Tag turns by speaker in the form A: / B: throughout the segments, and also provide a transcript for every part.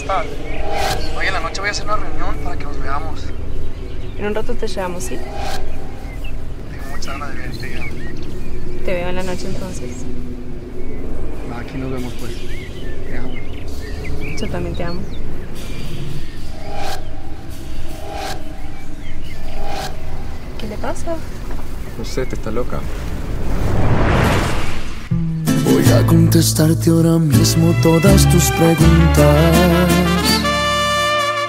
A: estar. Hoy en la noche voy a hacer una reunión para que nos veamos.
B: En un rato te llevamos, ¿sí?
A: Tengo muchas ganas de verte ya.
B: Te veo en la noche entonces.
A: Aquí nos vemos pues. Te amo.
B: Yo también te amo. ¿Qué le pasa?
C: No sé, te está loca.
D: Voy a contestarte ahora mismo todas tus preguntas.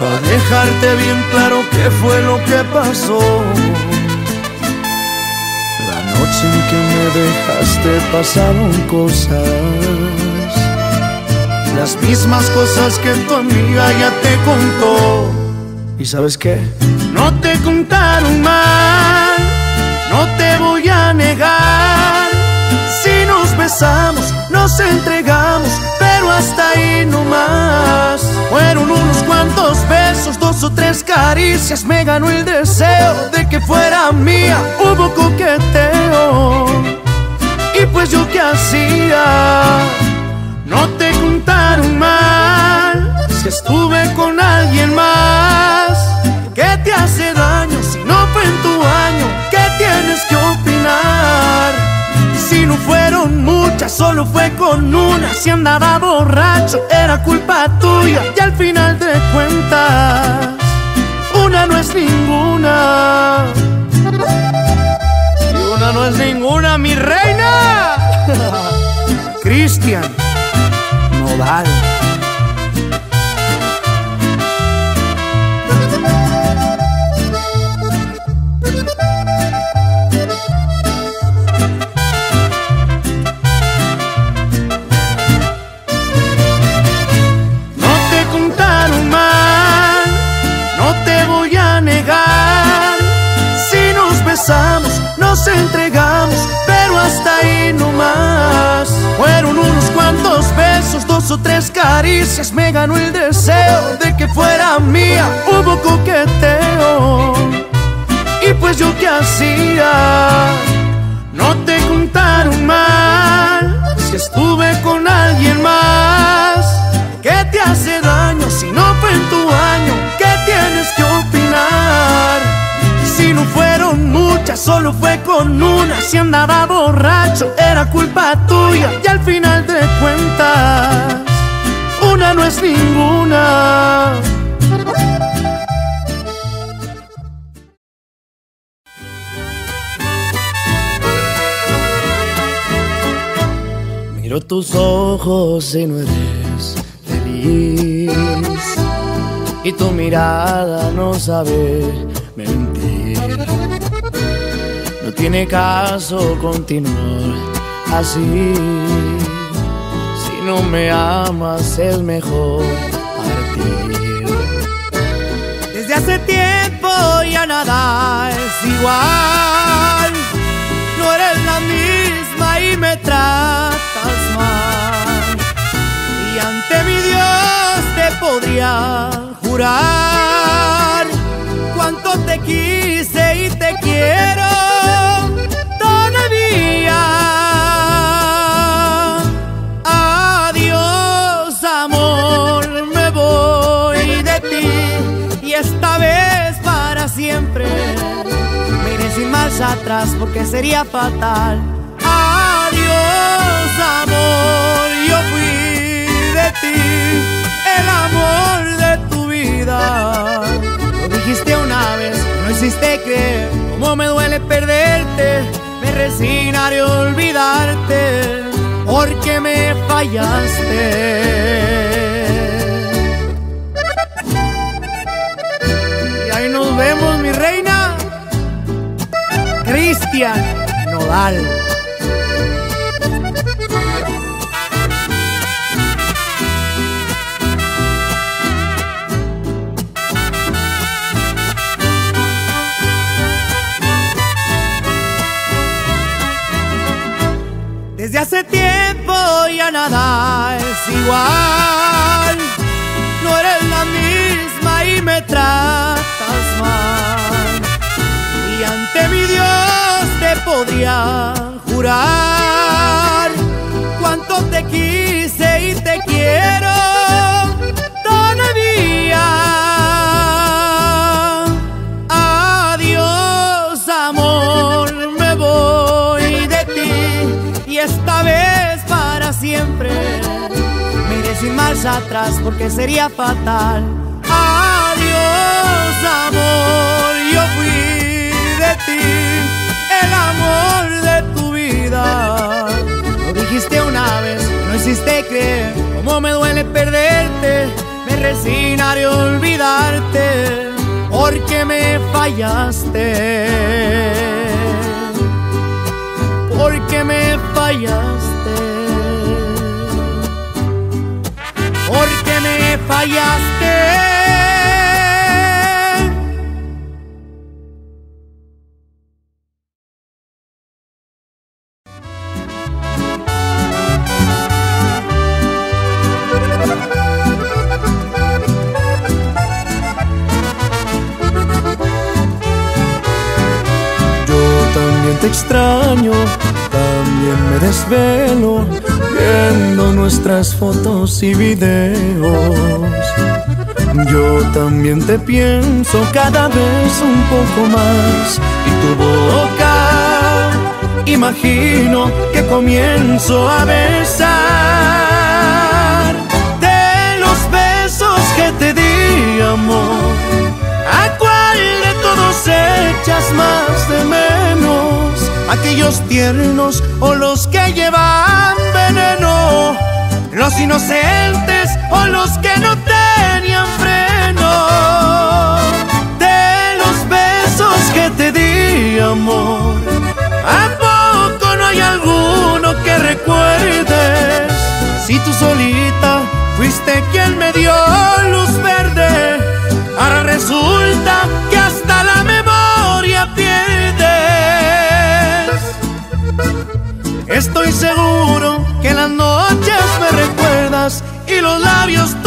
D: Para dejarte bien claro qué fue lo que pasó. La noche en que me dejaste pasaron cosas. Las mismas cosas que tu amiga ya te contó. ¿Y sabes qué? No te contaron mal, no te voy a negar. Si nos besamos, nos entregamos, hasta ahí no más. Fueron unos cuantos besos, dos o tres caricias, me ganó el deseo de que fuera mía. Hubo coqueteo, y pues yo qué hacía. No te contaron mal, si estuve con alguien más. ¿Qué te hace daño si no fue en tu año? ¿Qué tienes que opinar? Si no fueron muchas, solo fue con una. Si andaba borracho, era culpa tuya. Y al final de cuentas, una no es ninguna. Y una no es ninguna, mi reina. Cristian Nodal. O tres caricias, me ganó el deseo de que fuera mía. Hubo coqueteo, y pues yo qué hacía. No te contaron mal, si estuve con alguien más. ¿Qué te hace daño si no fue en tu año? ¿Qué tienes que opinar? Si no fueron muchas, solo fue con una. Si andaba borracho, era culpa tuya. Y al final de cuentas, no es ninguna. Miro tus ojos y no eres feliz. Y tu mirada no sabe mentir. No tiene caso continuar así. No me amas es mejor partir. Desde hace tiempo ya nada es igual. No eres la misma y me tratas mal. Y ante mi Dios te podría jurar cuánto te quise y te quiero porque sería fatal. Adiós, amor, yo fui de ti, el amor de tu vida. Lo dijiste una vez, no hiciste creer cómo me duele perderte. Me resignaré a olvidarte porque me fallaste. Y ahí nos vemos, mi reina. Nodal. Desde hace tiempo ya nada es igual. No eres la misma y me tratas mal. Y ante mi Dios podría jurar cuánto te quise y te quiero todavía.
E: Adiós, amor, me voy de ti y esta vez para siempre. Me iré
D: sin marcha atrás porque sería fatal. Adiós, amor. amor de tu vida. Lo dijiste una vez, no hiciste creer cómo me duele perderte. Me resignaré a olvidarte porque me fallaste. Porque me fallaste. Porque me fallaste. extraño, también me desvelo viendo nuestras fotos y videos. Yo también te pienso cada vez un poco más y tu boca imagino que comienzo a besar de los besos que te di amor. ¿A cuál de todos echas más de menos? aquellos tiernos o los que llevan veneno, los inocentes o los que no tenían freno. De los besos que te di, amor, ¿a poco no hay alguno que recuerdes? Si tú solita fuiste quien me dio luz verde, ahora resulta Estoy seguro que las noches me recuerdas y los labios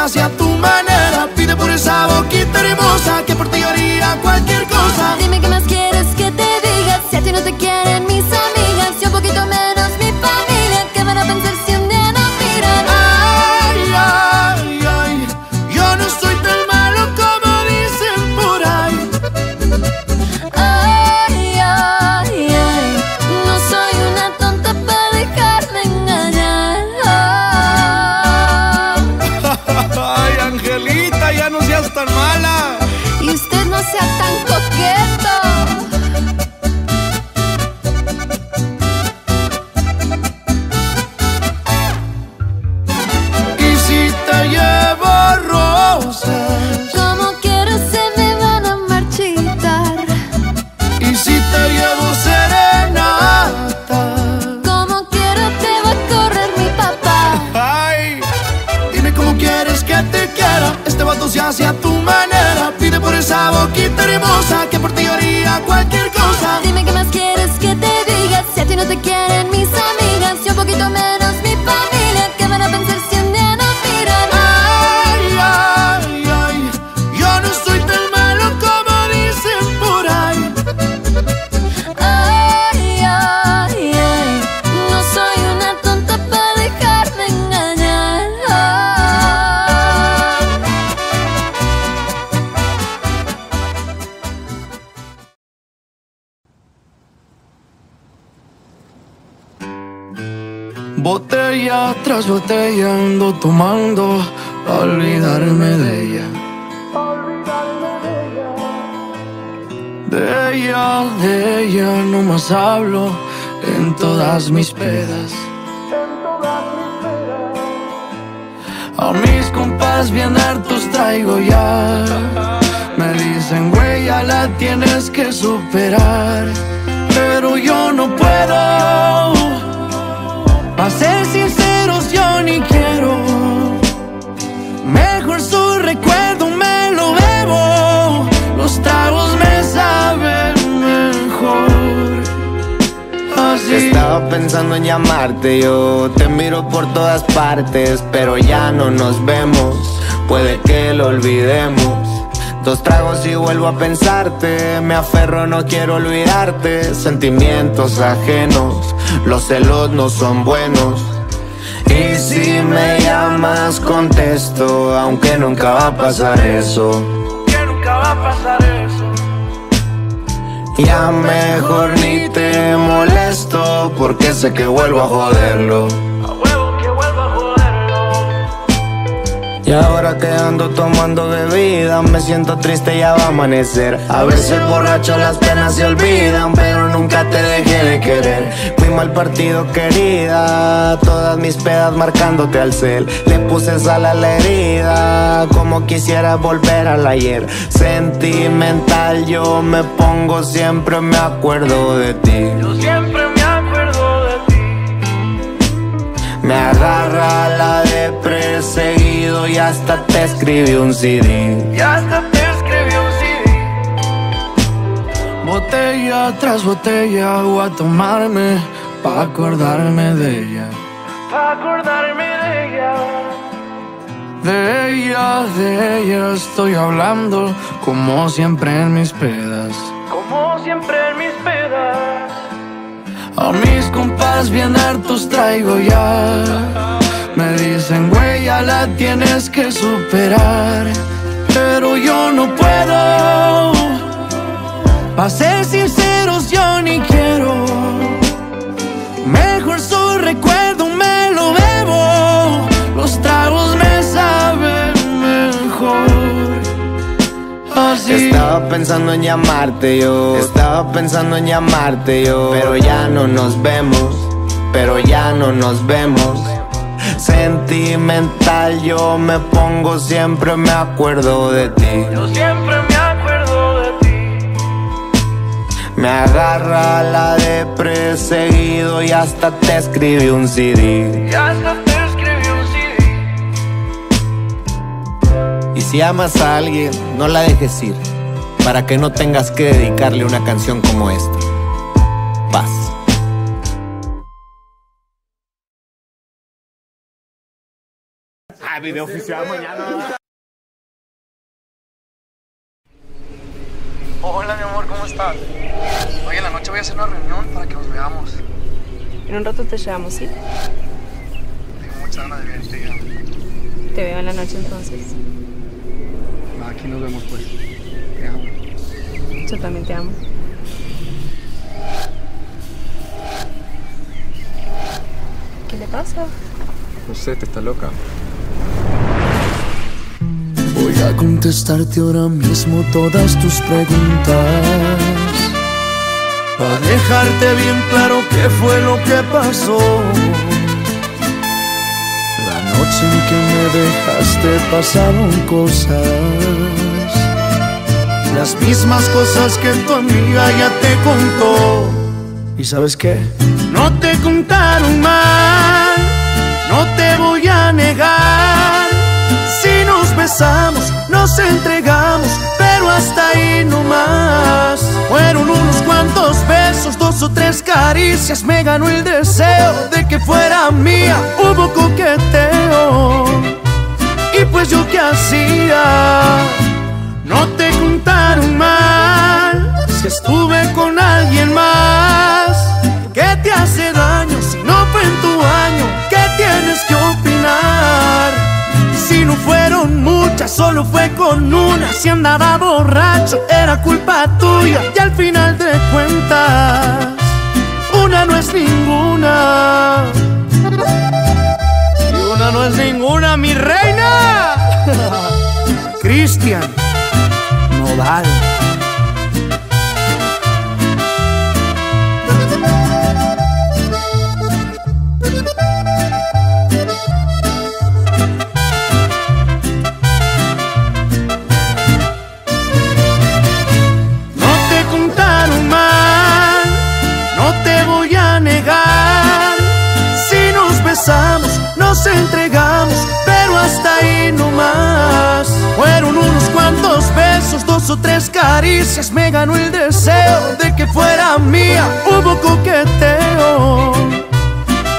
D: hacia atrás. Cualquier cosa.
F: Dime qué más quieres
G: Botella tras botella ando tomando olvidarme de ella. De ella, de ella no más hablo en todas mis pedas. A mis compas bien hartos traigo ya. Me dicen, güey, ya la tienes que superar. Pero yo no puedo. Pa' ser sinceros ni quiero. Mejor su recuerdo me lo bebo. Los tragos me saben mejor.
H: Estaba pensando en llamarte, yo te miro por todas partes, pero ya no nos vemos, puede que lo olvidemos. Dos tragos y vuelvo a pensarte, me aferro, no quiero olvidarte, sentimientos ajenos, los celos no son buenos. Y si me llamas contesto, aunque nunca va a pasar eso.
G: que nunca va a pasar eso
H: Ya mejor ni te molesto, porque sé que vuelvo a joderlo. Y ahora que ando tomando bebida Me siento triste, ya va a amanecer. A veces borracho las penas se olvidan Pero nunca te dejé de querer. Fui mal partido querida Todas mis pedas marcándote al cel. Le puse sal a la herida Como quisiera volver al ayer. Sentimental yo me pongo Siempre me acuerdo de ti.
G: Yo siempre me acuerdo de ti.
H: Me agarra la de perseguido Y hasta te escribí un CD
G: Y hasta te escribí un CD Botella tras botella voy a tomarme Pa' acordarme de ella. Pa' acordarme de ella. De ella, de ella estoy hablando Como siempre en mis pedas. Como siempre en mis pedas. A mis compas bien hartos traigo ya Me dicen, güey, ya la tienes que superar Pero yo no puedo Pa' ser sinceros yo ni quiero. Mejor su recuerdo me lo bebo. Los tragos me saben mejor. Así.
H: Estaba pensando en llamarte yo. Estaba pensando en llamarte yo. Pero ya no nos vemos. Pero ya no nos vemos Sentimental yo me pongo Siempre me acuerdo de ti.
G: Yo siempre me acuerdo de ti.
H: Me agarra la de perseguido Y hasta te escribí un CD
G: Y hasta te escribí un CD
H: Y si amas a alguien, no la dejes ir Para que no tengas que dedicarle una canción como esta. Paz
A: Hola, mi amor, ¿cómo estás? Oye, en la noche voy a hacer una reunión para que nos veamos.
B: En un rato te llevamos, ¿sí?
A: Tengo muchas ganas de verte ya.
B: Te veo en la noche entonces.
A: Aquí nos vemos, pues. Te amo.
B: Yo también te amo. ¿Qué le pasa?
C: No sé, te está loca.
G: Voy a contestarte ahora mismo todas tus preguntas. Para dejarte bien claro qué fue lo que pasó. La noche en que me dejaste pasaron cosas. Las mismas cosas que tu amiga ya te contó. ¿Y sabes qué? No te contaron mal, no te voy a negar.
E: Besamos, nos entregamos, pero hasta ahí no más. Fueron unos cuantos besos, dos o tres caricias, me ganó el deseo de que fuera mía. Hubo coqueteo, y pues yo qué hacía, no te contaron mal, si estuve con alguien más. ¿Qué te hace daño si no fue en tu año? ¿Qué tienes que opinar? No fueron muchas, solo fue con una. Si andaba borracho, era culpa tuya. Y al final de cuentas, una no es ninguna. Y una no es ninguna, mi reina. Cristian Nodal. O tres caricias, me ganó el deseo de que fuera mía. Hubo coqueteo,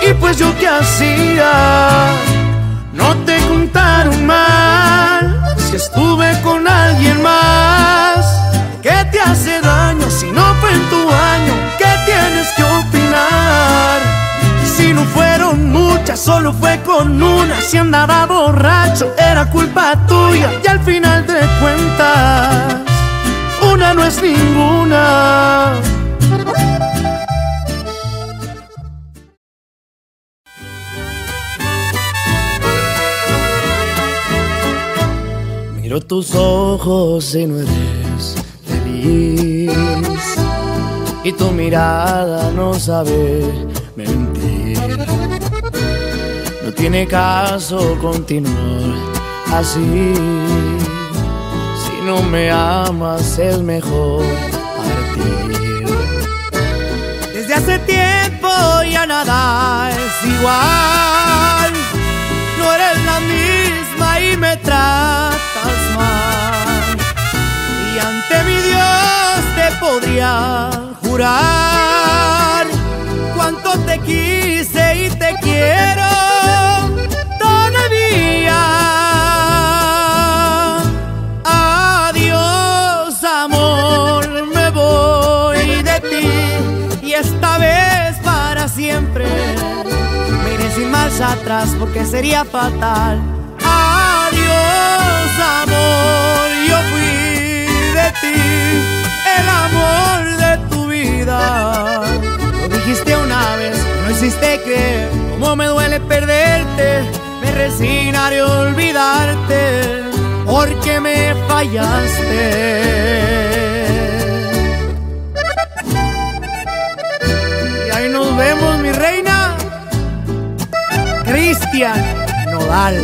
E: y pues yo qué hacía. No te contaron mal, si estuve con alguien más. ¿Qué te hace daño si no fue en tu año? ¿Qué tienes que opinar? Si no fueron muchas, solo fue con una. Si andaba borracho, era culpa tuya. Y al final de cuentas, no es ninguna. Miro tus ojos y no eres feliz. Y tu mirada no sabe mentir. No tiene caso continuar así. No me amas es mejor partir. Desde hace tiempo ya nada es igual. No eres la misma y me tratas mal. Y ante mi Dios te podría jurar cuánto te quise y te quiero atrás porque sería fatal. Adiós, amor, yo fui de ti, el amor de tu vida. Lo dijiste una vez, no hiciste creer cómo me duele perderte. Me resignaré a olvidarte porque me fallaste. Y ahí nos vemos, mi reina. Cristian Nodal.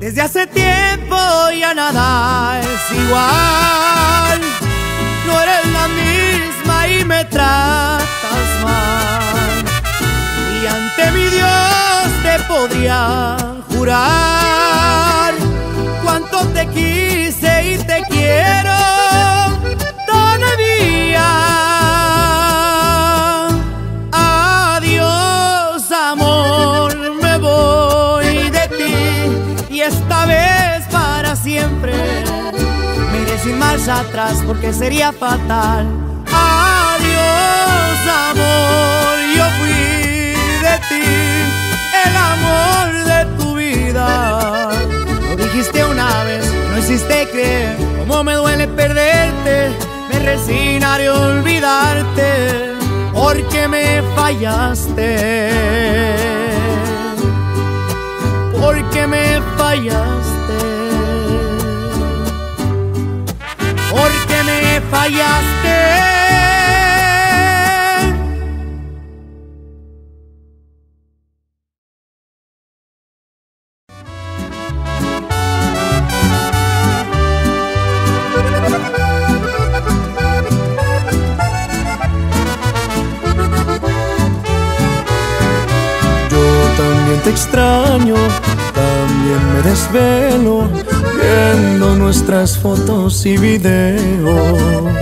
E: Desde hace tiempo ya nada es igual. No eres la misma y me tratas mal. Y ante mi Dios podría jurar cuánto te quise y te quiero todavía. Adiós, amor, me voy de ti y esta vez para siempre. Me iré sin marcha atrás porque sería fatal. Adiós, amor, amor de tu vida. Lo dijiste una vez, no hiciste creer cómo me duele perderte. Me resignaré a olvidarte porque me fallaste. Porque me fallaste. Porque me fallaste.
D: Te extraño, también me desvelo viendo nuestras fotos y videos.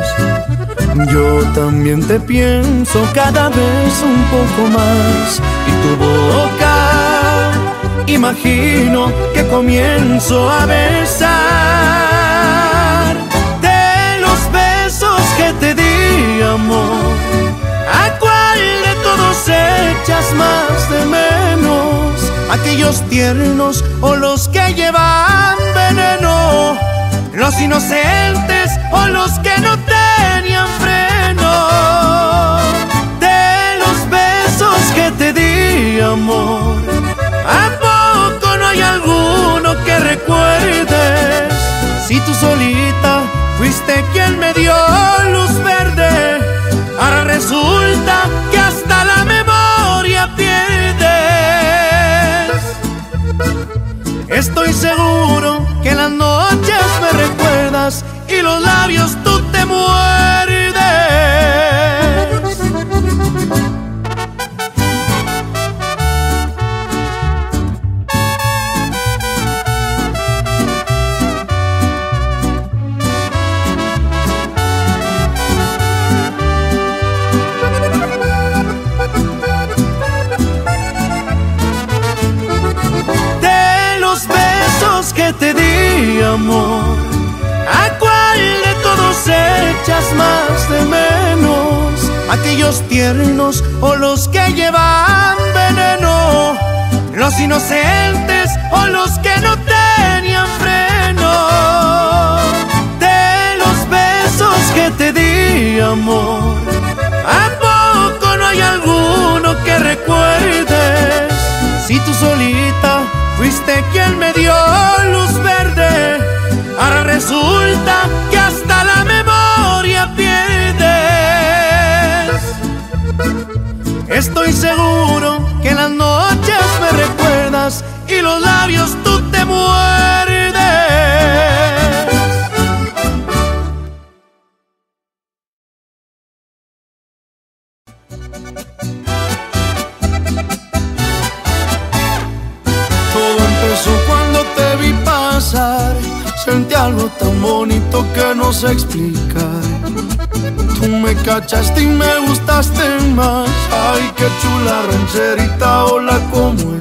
D: Yo también te pienso cada vez un poco más y tu boca imagino que comienzo a besar de los besos que te di amor. ¿A cuál de todos echas más de menos? ¿Aquellos tiernos o los que llevan veneno? ¿Los inocentes o los que no tenían freno? De los besos que te di amor. ¿A poco no hay alguno que recuerdes? Si tú solita fuiste quien me dio luz verde, ahora resulta Estoy seguro que las noches me recuerdas y los labios ¿Aquellos tiernos o los que llevan veneno? ¿Los inocentes o los que no tenían freno? De los besos que te di, amor. ¿A poco no hay alguno que recuerdes? Si tú solita fuiste quien me dio luz verde, ahora resulta que hasta Estoy seguro que las noches me recuerdas y los labios tú te muerdes. Todo empezó cuando te vi pasar. Sentí algo tan bonito que no sé explicar. Tú me cachaste y me gustaste más. Ay, qué chula rancherita, hola, ¿cómo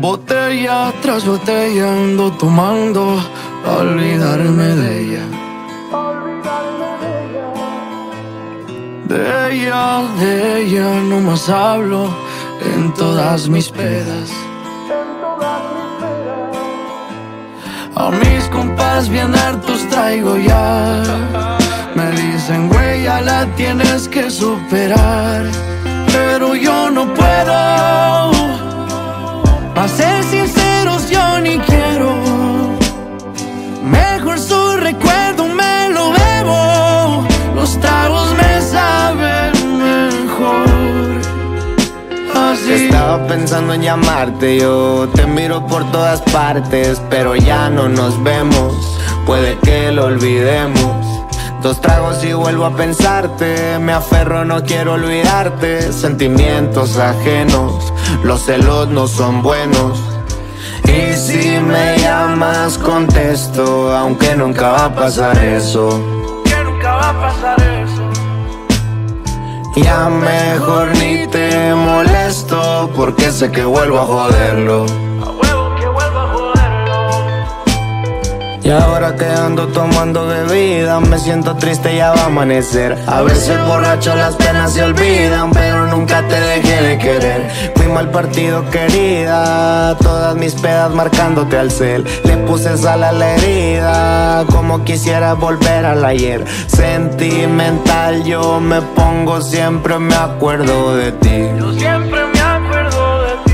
D: Botella tras botella ando tomando a olvidarme de ella. De ella, de ella no más hablo en todas mis pedas. A mis compas bien hartos traigo ya. Me dicen, güey, ya la tienes que superar. Pero yo no puedo. Pa' ser sinceros, yo ni quiero. Mejor su recuerdo me lo bebo. Los tragos me saben mejor. Así.
H: Estaba pensando en llamarte, yo te miro por todas partes, pero ya no nos vemos, puede que lo olvidemos. Dos tragos y vuelvo a pensarte, me aferro, no quiero olvidarte. Sentimientos ajenos, los celos no son buenos. Y si me llamas, contesto, aunque nunca va a pasar eso.
D: Que nunca va a pasar eso.
H: Ya mejor ni te molesto, porque sé que vuelvo a joderlo. Y ahora que ando tomando bebida Me siento triste, ya va a amanecer. A veces borracho las penas se olvidan Pero nunca te dejé de querer. Fui mal partido querida Todas mis pedas marcándote al cel. Le puse sal a la herida Como quisiera volver al ayer. Sentimental yo me pongo Siempre me acuerdo de ti.
D: Yo siempre me acuerdo de ti.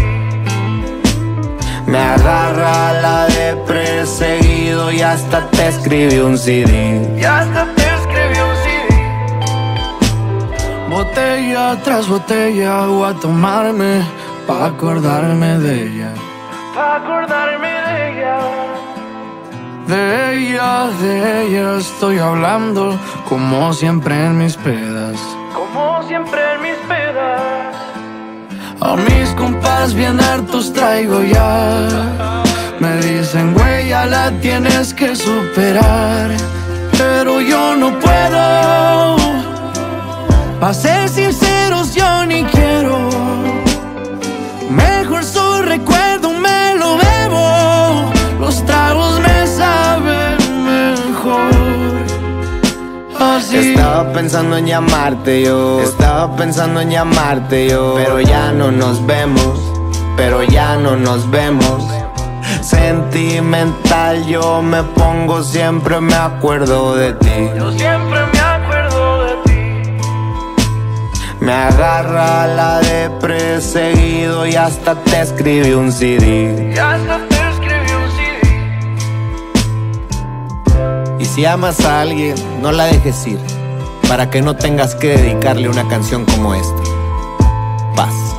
H: Me hasta te escribí un CD
D: Y hasta te escribí un CD. Botella tras botella voy a tomarme pa' acordarme de ella. Pa' acordarme de ella. De ella, de ella estoy hablando como siempre en mis pedas. Como siempre en mis pedas. A mis compas bien hartos traigo ya. Me dicen, güey, ya la tienes que superar. Pero yo no puedo. Pa' ser sinceros, yo ni quiero. Mejor su recuerdo me lo bebo. Los tragos me saben mejor. Así.
H: Estaba pensando en llamarte yo Estaba pensando en llamarte yo Pero ya no nos vemos Pero ya no nos vemos Sentimental yo me pongo Siempre me acuerdo de ti
D: Yo siempre me acuerdo de ti.
H: Me agarra la de perseguido Y hasta te escribí un CD
D: Y hasta te escribí un CD.
H: Y si amas a alguien, no la dejes ir Para que no tengas que dedicarle una canción como esta Paz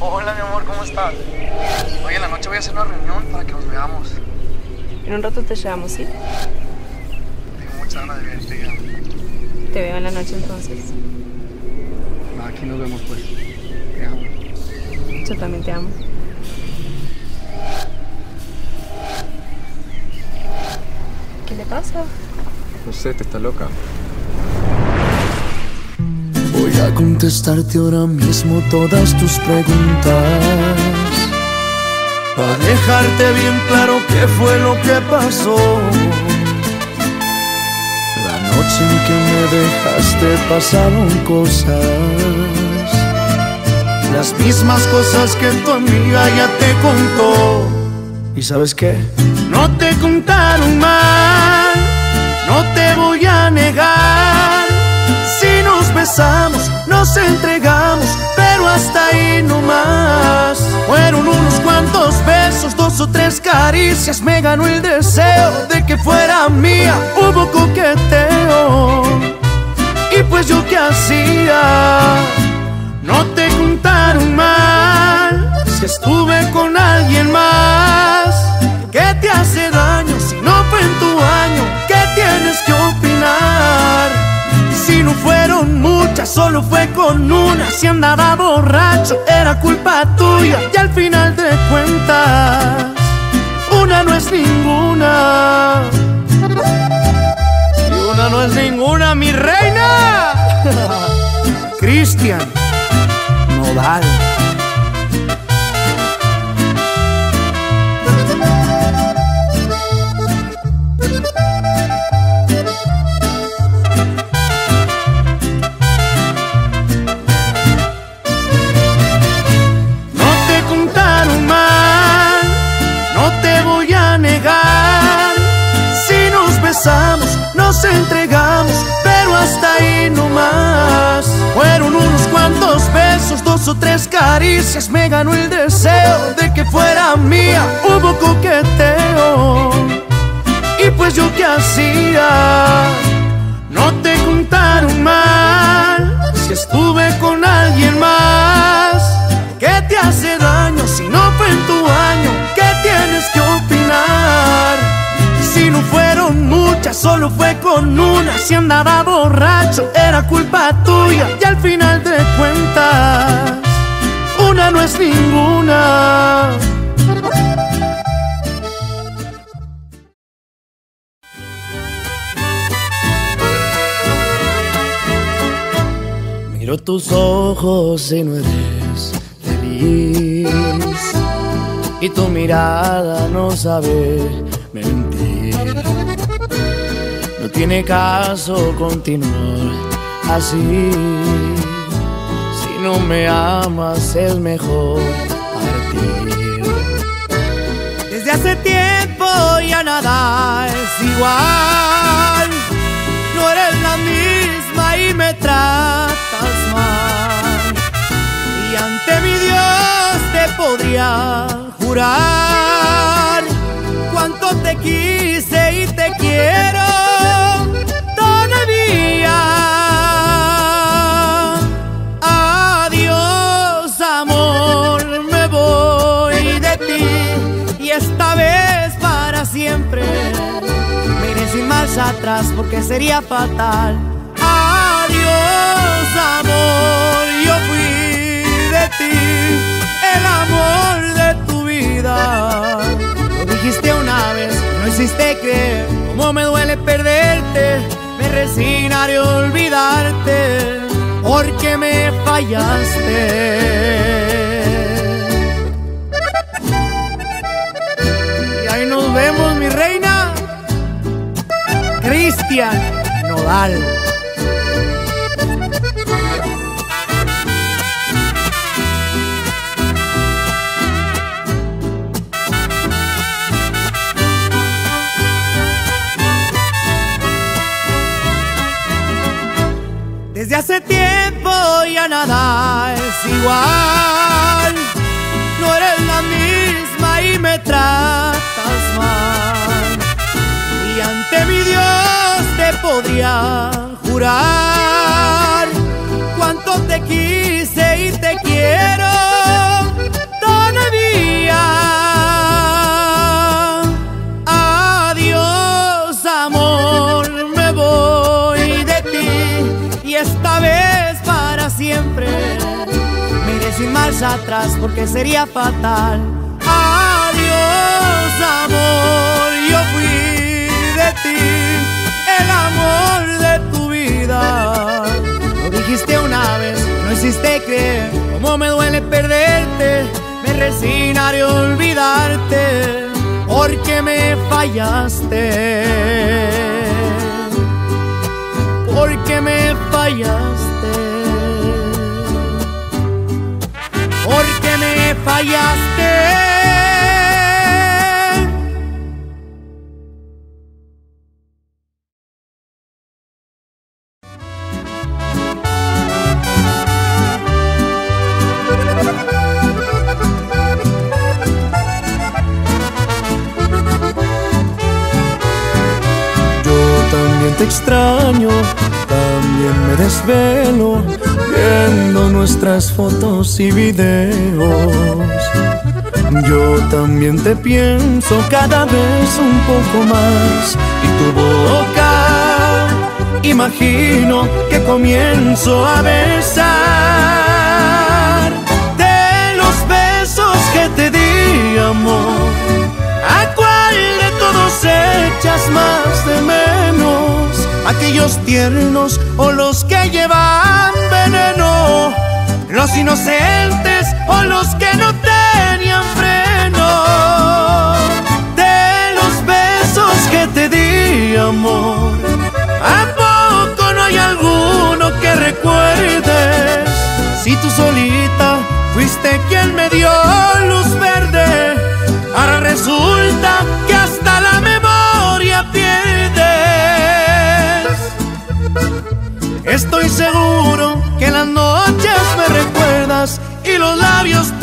A: Hola, mi amor, ¿cómo estás? Hoy en la noche voy a hacer una reunión para que nos veamos.
B: En un rato te llevamos, ¿sí?
A: Tengo muchas ganas de verte ya.
B: Te veo en la noche entonces.
A: Aquí nos vemos, pues. Te amo.
B: Yo también te amo. ¿Qué le pasa?
C: No sé, te está loca.
D: A contestarte ahora mismo todas tus preguntas. Para dejarte bien claro qué fue lo que pasó. La noche en que me dejaste pasaron cosas. Las mismas cosas que tu amiga ya te contó. ¿Y sabes qué? No te contaron mal, no te voy a negar. Besamos, nos entregamos, pero hasta ahí no más. Fueron unos cuantos besos, dos o tres caricias, me ganó el deseo de que fuera mía. Hubo coqueteo, y pues yo qué hacía. No te contaron mal, si estuve con alguien más. ¿Qué te hace daño si no fue en tu año? ¿Qué tienes que opinar? Si no fueron muchas, solo fue con una. Si andaba borracho, era culpa tuya. Y al final de cuentas, una no es ninguna.
E: no, no es ninguna, mi reina. Cristian Nodal. O tres caricias, me ganó el deseo de que fuera mía. Hubo coqueteo, y pues yo qué hacía. No te contaron mal, si estuve con alguien más. ¿Qué te hace daño si no fue en tu solo fue con una. Si andaba borracho, era culpa tuya. Y al final de cuentas, una no es ninguna. Miro tus ojos y no eres feliz. Y tu mirada no sabe. Tiene caso continuar así. Si no me amas es mejor partir. Desde hace tiempo ya nada es igual. No eres la misma y me tratas mal. Y ante mi Dios te podría jurar cuánto te quise y te quiero sin marcha atrás porque sería fatal. Adiós, amor, yo fui de ti, el amor de tu vida. Lo dijiste una vez, no hiciste creer cómo me duele perderte. Me resignaré a olvidarte porque me fallaste. Y ahí nos vemos, mi reina. Cristian Nodal. Desde hace tiempo ya nada es igual. No eres la misma y me tratas mal. Y ante mi Dios podría jurar cuánto te quise y te quiero todavía. Adiós, amor, me voy de ti y esta vez para siempre. Me iré sin marcha atrás porque sería fatal. Adiós, amor, amor de tu vida. Lo dijiste una vez, no hiciste creer cómo me duele perderte. Me resignaré a olvidarte porque me fallaste. Porque me fallaste. Y videos. Yo también te pienso cada vez un poco más y tu boca imagino que comienzo a besar de los besos que te di amor. ¿A cuál de todos echas más de menos?
D: aquellos tiernos o los que llevan los inocentes o los que no tenían freno. De los besos que te di, amor, ¿a poco no hay alguno que recuerdes? Si tú solita fuiste quien me dio luz verde, ahora resulta que hasta la memoria pierdes. Estoy seguro que en las los labios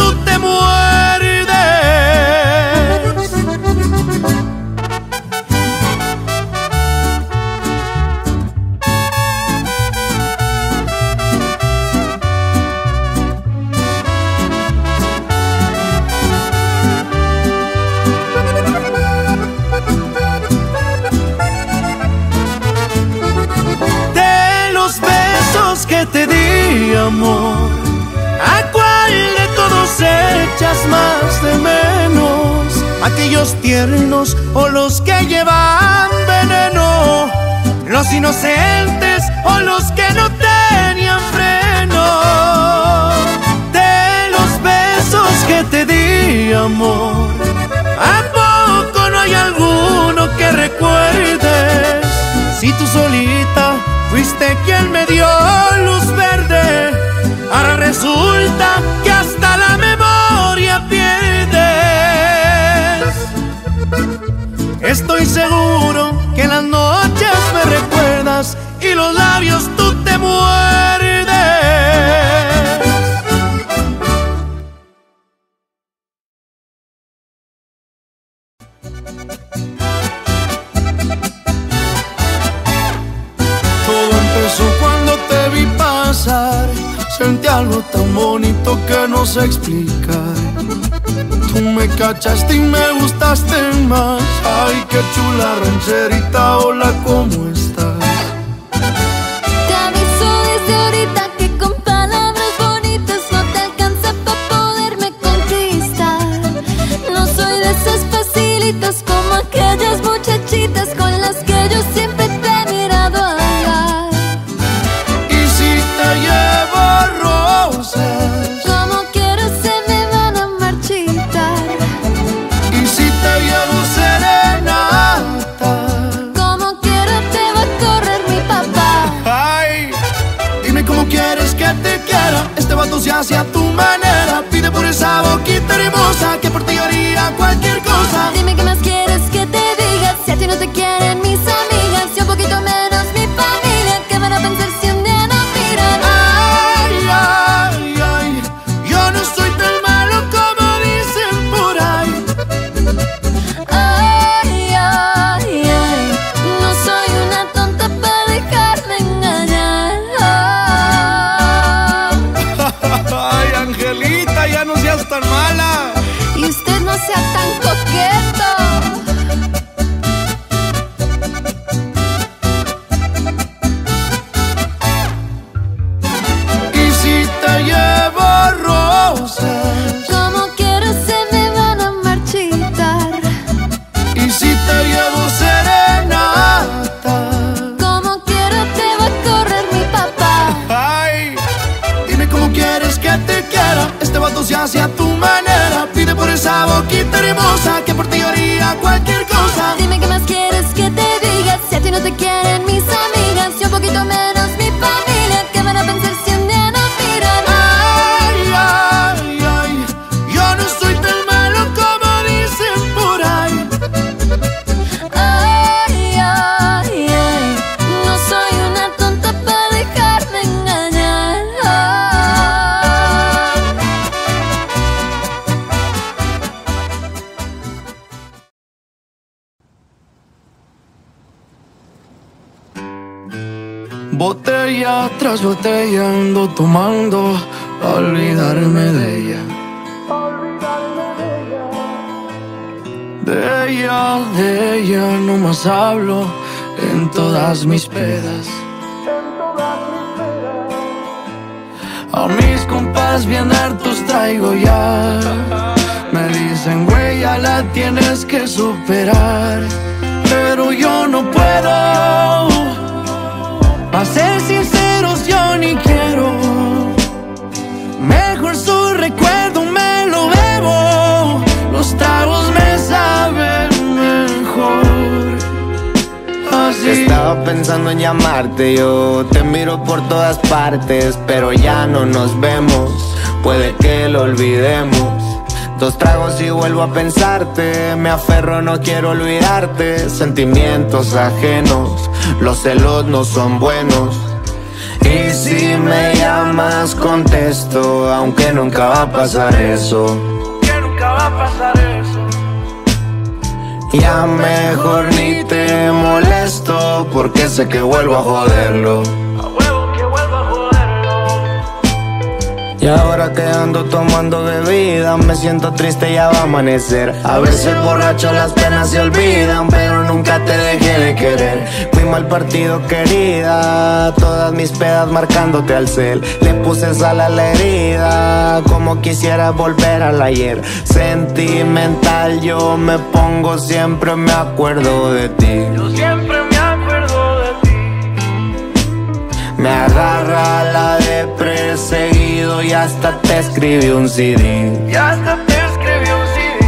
D: Aquellos tiernos o los que llevan veneno, los inocentes o los que no tenían freno. De los besos que te di, amor. ¿A poco no hay alguno que recuerdes? Si tú solita fuiste quien me dio luz verde, ahora resulta que hasta Estoy seguro que en las noches me recuerdas y los labios tú te muerdes. Todo empezó cuando te vi pasar. Sentí algo tan bonito que no sé explicar. Me cachaste y me gustaste más. Ay, qué chula rancherita, hola, ¿cómo estás? Este vato se hace a tu ando tomando olvidarme de ella. De ella, de ella no más hablo en todas mis pedas. A mis compas bien hartos traigo ya. Me dicen, güey, ya la tienes que superar. Pero yo no puedo.
G: Pa' ser sinceros, yo ni quiero. Mejor su recuerdo me lo bebo. Los tragos me saben mejor.
H: Estaba pensando en llamarte, yo te miro por todas partes, pero ya no nos vemos, puede que lo olvidemos. Dos tragos y vuelvo a pensarte, me aferro, no quiero olvidarte, sentimientos ajenos, los celos no son buenos. Y si me llamas contesto, aunque nunca va a pasar eso.
G: Que nunca va a pasar eso.
H: Ya mejor ni te molesto porque sé que vuelvo a joderlo. Y ahora que ando tomando bebida me siento triste ya va a amanecer. A veces borracho las penas se olvidan pero nunca te dejé de querer. Fui mal partido querida, todas mis pedas marcándote al cel. Le puse sal a la herida como quisiera volver al ayer. Sentimental yo me pongo siempre me acuerdo de ti
G: Me
H: agarra la de perseguido y hasta te escribí un CD.
G: Y hasta te escribí un CD.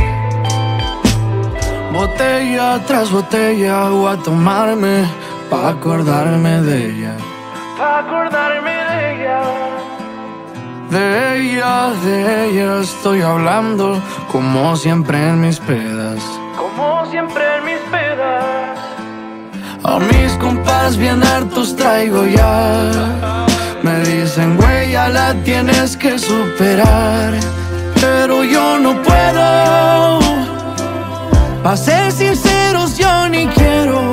G: Botella tras botella voy a tomarme pa' acordarme de ella. Pa' acordarme de ella. De ella, de ella estoy hablando como siempre en mis pedas. Como siempre. A mis compas bien hartos traigo ya. Me dicen, güey, ya la tienes que superar. Pero yo no puedo. Pa' ser sinceros, yo ni quiero.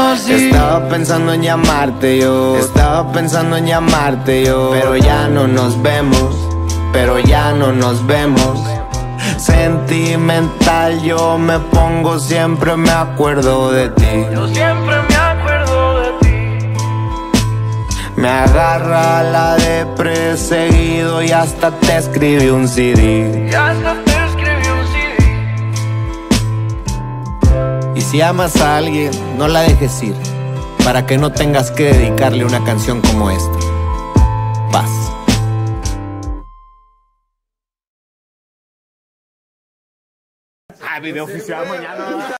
G: Así.
H: Estaba pensando en llamarte yo, estaba pensando en llamarte yo, pero ya no nos vemos, pero ya no nos vemos. Sentimental yo me pongo siempre me acuerdo de ti.
G: Yo siempre me acuerdo de ti.
H: Me agarra la de perseguido y hasta te escribí un CD.
G: Y hasta
H: si amas a alguien, no la dejes ir, para que no tengas que dedicarle una canción como esta. Paz.
F: Beautify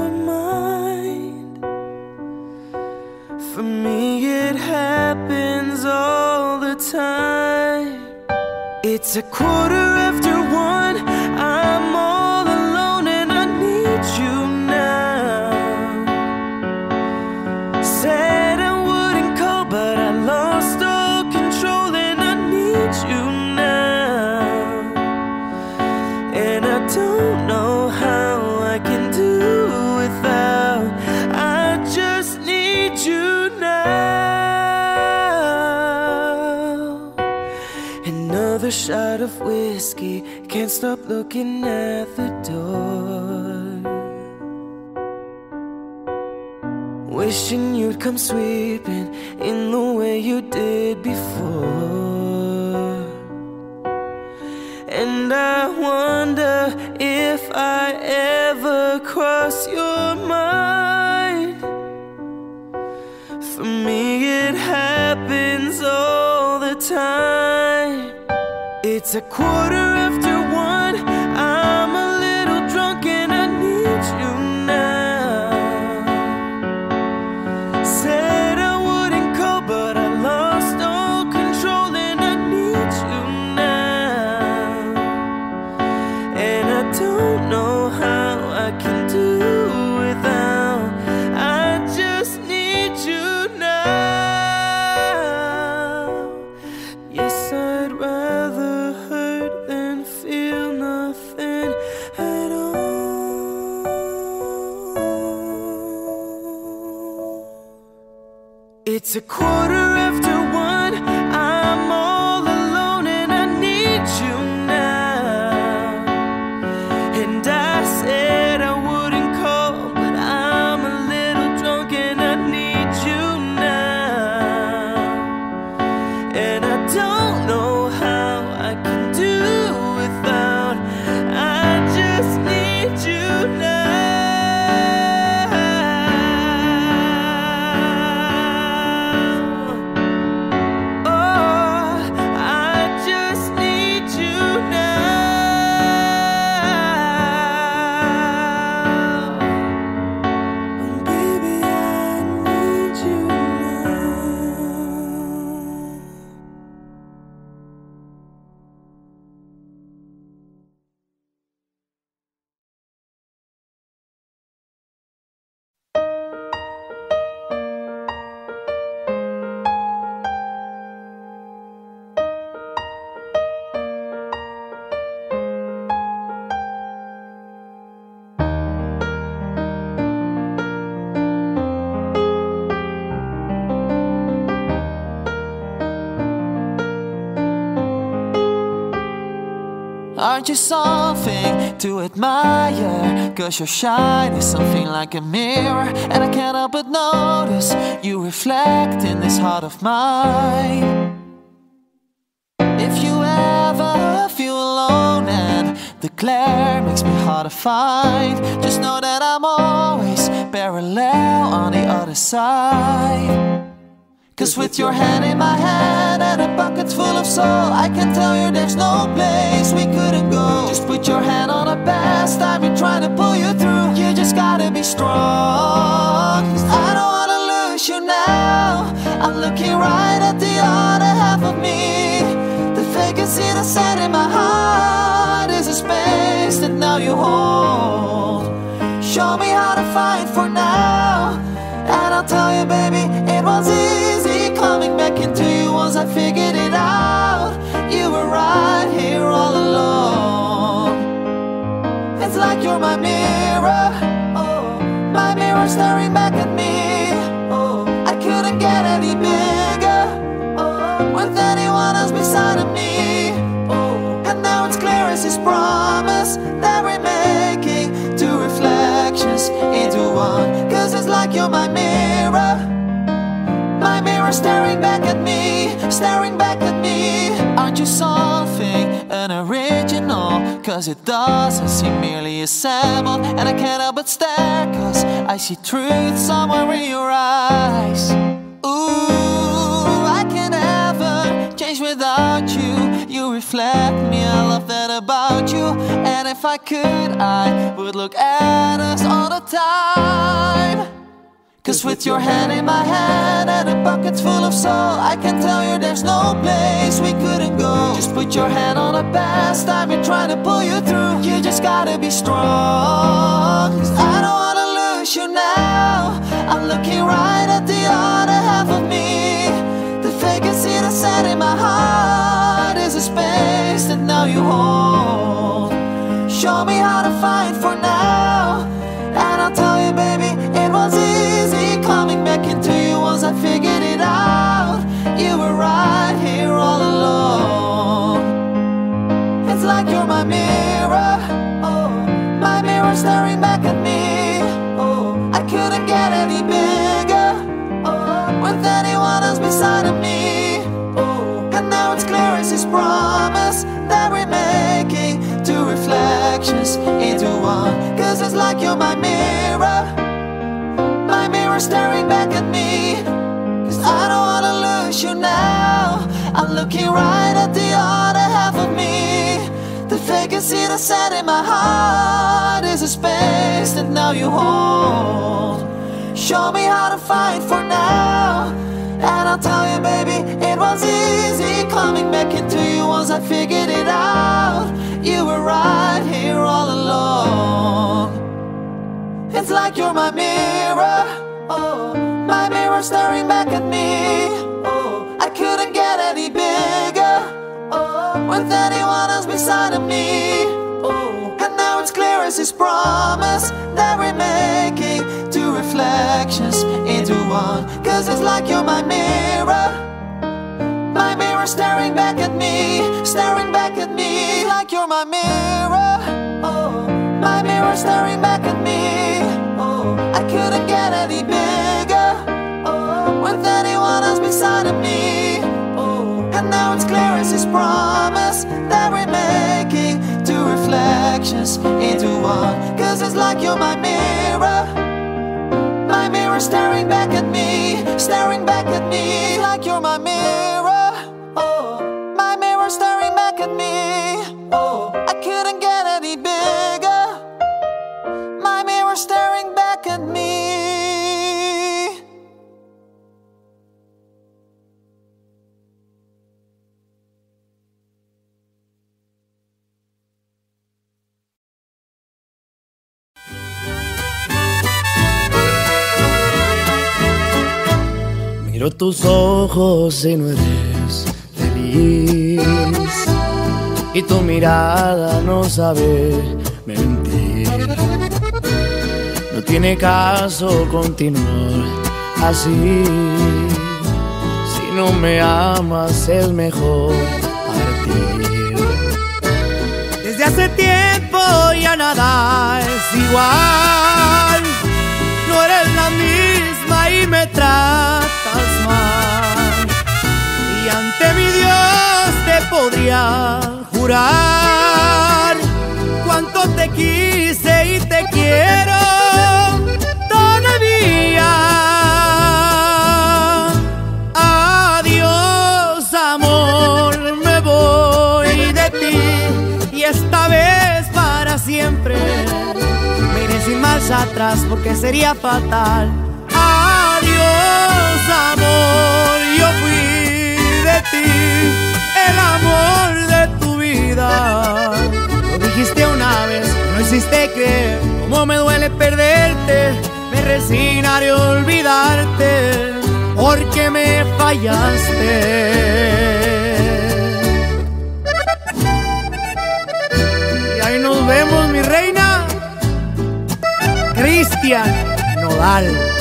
I: It's a quarter after of whiskey, can't stop looking at the door. Wishing you'd come sweeping It's a quarter after one. I'm a little drunk and I need you now. Said I wouldn't call, but I lost all control and I need you now. And I don't know how I can do without. I just need you now. Yes, I'd rather It's a quarter after
J: Aren't you something to admire? Cause your shine is something like a mirror. And I can't help but notice you reflect in this heart of mine. If you ever feel alone and the glare makes me hard to find, just know that I'm always parallel on the other side. Cause with your hand in my hand and a bucket full of soul, I can tell you there's no place we couldn't go. Just put your hand on the past, I've been trying to pull you through. You just gotta be strong. I don't wanna lose you now. I'm looking right at the other half of me. The vacancy that's set in my heart is a space that now you hold. Show me how to fight for mirror staring back at me. Oh, I couldn't get any bigger, oh, with anyone else beside of me. Oh, and now it's clear as his promise that we're making two reflections into one. Cause it's like you're my mirror. My mirror staring back at me, staring back at me. You something unoriginal. Cause it doesn't seem merely assembled. And I can't help but stare, cause I see truth somewhere in your eyes. Ooh, I can never change without you. You reflect me, I love that about you. And if I could, I would look at us all the time. Cause with your hand in my hand and a bucket full of soul, I can tell you there's no place we couldn't go. Just put your hand on the past, I've been trying to pull you through. You just gotta be strong. Cause I don't wanna lose you now. I'm looking right at the other half of me. The vacancy that's set in my heart is a space that now you hold. Show me how to fight for now. Beside of me. Oh, and now it's clear as his promise that we're making two reflections into one. Cause it's like you're my mirror, my mirror staring back at me. Cause I don't wanna lose you now. I'm looking right at the other half of me. The vacancy that's set in my heart is a space that now you hold. Show me how to fight for now. Tell you, baby, it was easy coming back into you once I figured it out. You were right here all along. It's like you're my mirror, oh, my mirror staring back at me. Oh, I couldn't get any bigger, oh, with anyone else beside of me. Oh, and now it's clear as his promise that we're making reflections into one. Cause it's like you're my mirror. My mirror staring back at me, staring back at me like you're my mirror. Oh, my mirror staring back at me. Oh, I couldn't get any bigger. Oh, with anyone else beside of me. Oh, and now it's clear as his promise that we're making two reflections into one. Cause it's like you're my mirror. Mirror staring back at me, staring back at me. Like you're my
E: Miro tus ojos y no eres feliz. Y tu mirada no sabe mentir. No tiene caso continuar así. Si no me amas es mejor partir. Desde hace tiempo ya nada es igual. No eres la misma Ante mi Dios te podría jurar cuánto te quise y te quiero todavía. Adiós, amor, me voy de ti y esta vez para siempre. Me iré sin marcha atrás porque sería fatal. Adiós, amor, yo fui amor de tu vida. Lo dijiste una vez, no hiciste creer cómo me duele perderte. Me resignaré a olvidarte porque me fallaste. Y ahí nos vemos, mi reina. Cristian Nodal.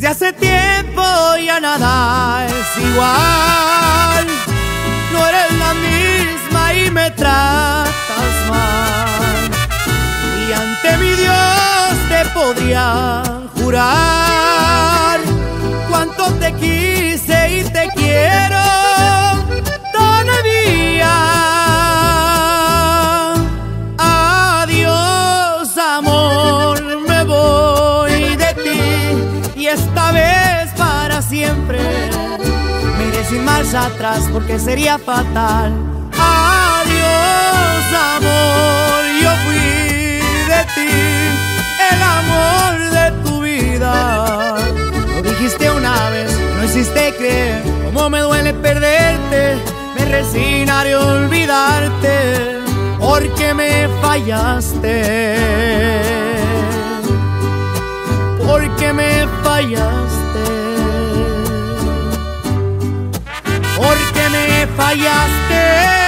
E: Desde hace tiempo ya nada es igual. No eres la misma y me tratas mal. Y ante mi Dios te podría marcha atrás porque sería fatal. Adiós, amor, yo fui de ti, el amor de tu vida. Lo dijiste una vez, no hiciste creer cómo me duele perderte. Me resignaré a olvidarte porque me fallaste. Porque me fallaste. fallas que